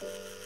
Música